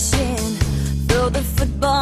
crashing, throw the football.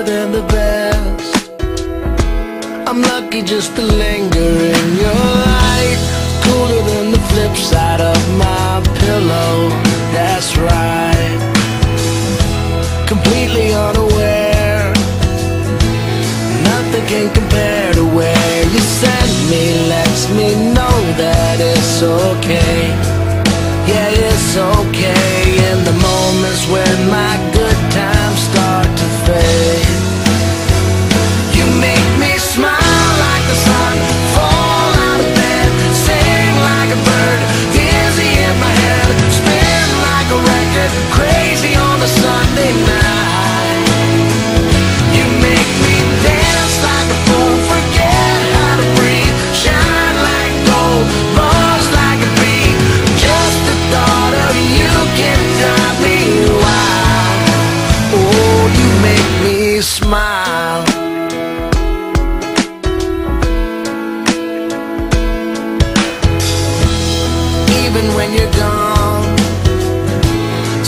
better than the best. I'm lucky just to linger in your light. Cooler than the flip side of my pillow. That's right. Completely unaware. Nothing can compare.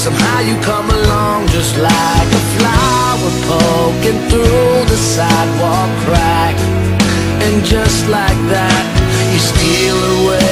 Somehow you come along just like a flower poking through the sidewalk crack. And just like that, you steal away.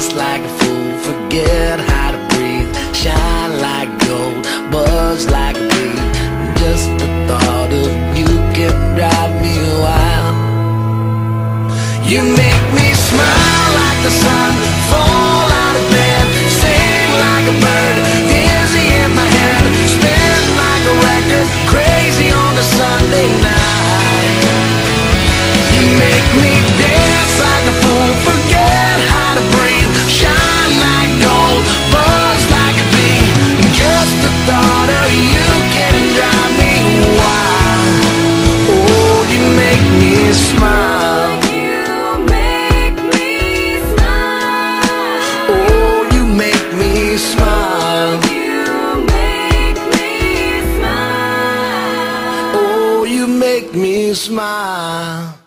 dance like a fool, forget how to breathe, shine like gold, buzz like a bee. Just the thought of you can drive me wild. You made make me smile.